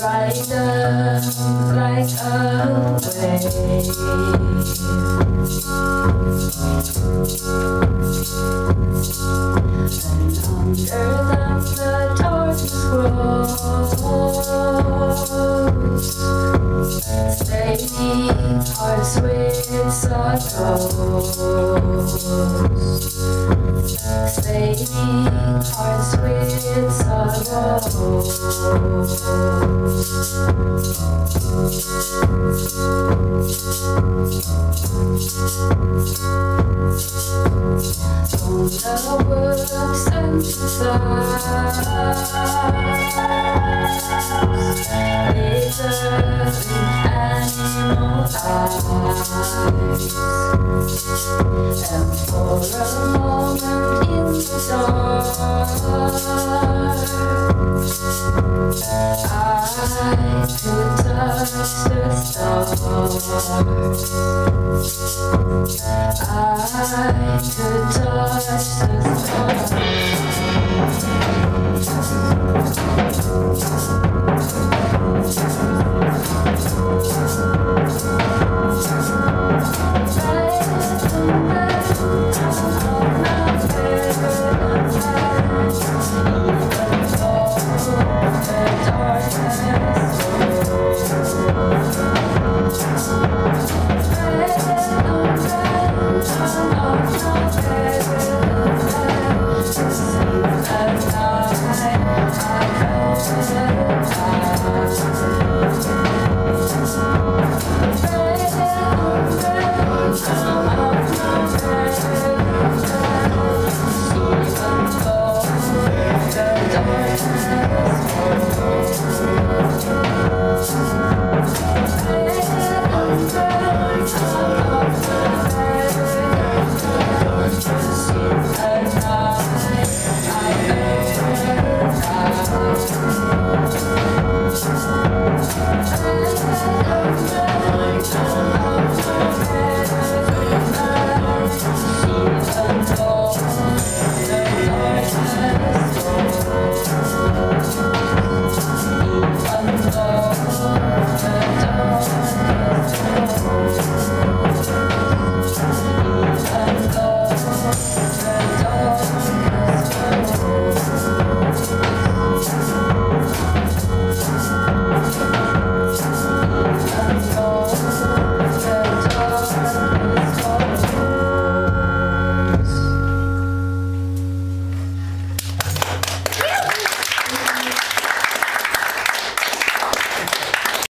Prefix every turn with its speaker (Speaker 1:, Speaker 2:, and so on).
Speaker 1: Ride up like a And grows. Staining hearts with sorrows. Staining hearts with On the works and Lizard dark I could touch the stars